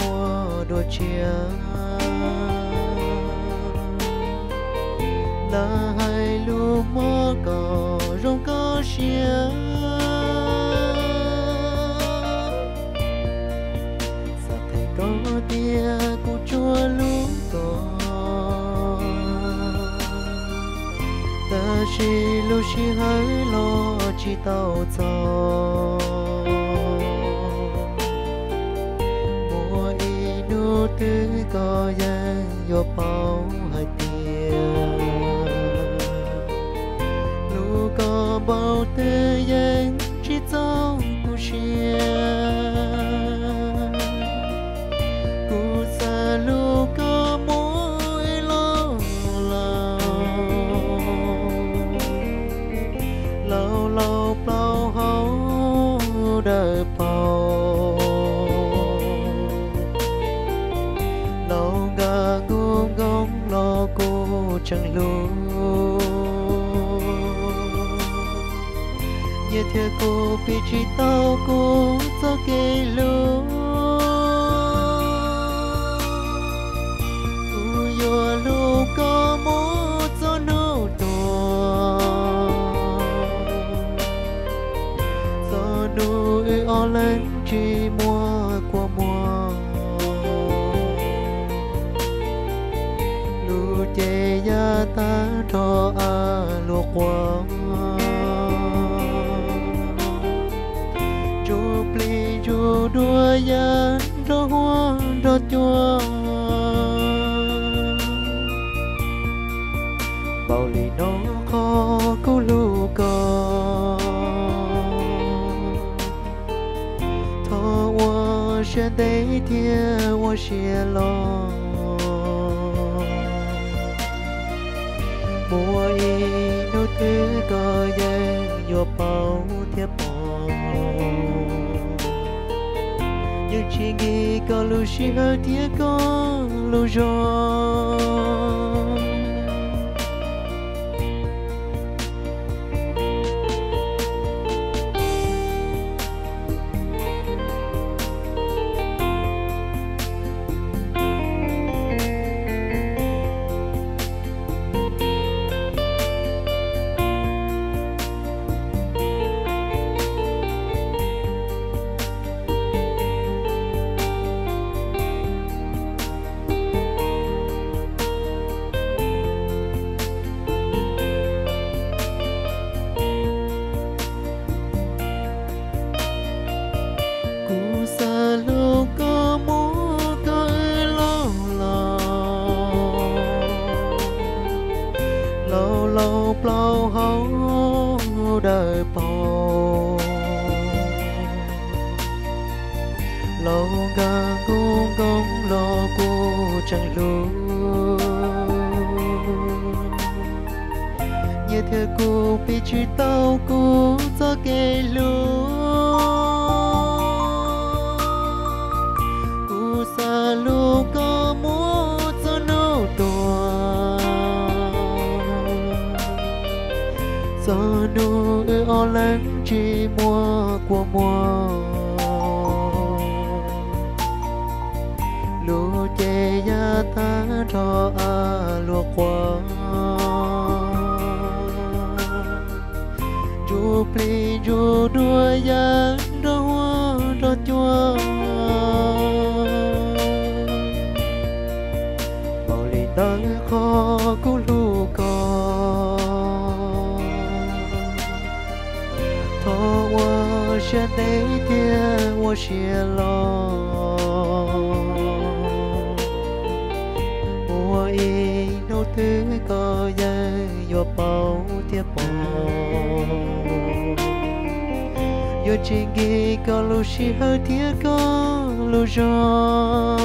Mua đồ chia là hai lu mơ cỏ rong có chia sa thầy có tia cu chua lu cỏ ta chỉ lu chỉ hơi lo chỉ tao cho cứ có gian vô bao hai tiền. Lu có bao tư gian chỉ trong tu chia cu sa lu có mỗi lo lâu lâu lâu bao hấu đời bao chẳng lú như thế cô bị chỉ tao cô cho kê lú yo lu có một cho nô tổ cho nô o lên chỉ mua đua ya cho hoa cho chua bao lì nó khó cô lu cò thọ hoa xuyên đấy thiên hoa xuyên lo. Mùa y nô thứ cò dân vô bao thiếp bò nhưng chỉ nghĩ có lưu sĩ hơi thiết có lưu rồi hấu đời lâu lo cô chẳng lu như thế cô bị truy tao cô cho kê lu gió nô o lắng chỉ mùa của mùa lúa chè ya ta cho a lúa qua chú pli chú đua ya đua hoa đua chua. Thiên wo xia lo. Wo y nô thứ có dây yo bao tiệp bò. Yo chính ghi có lu xì hơi thiết có lu gió.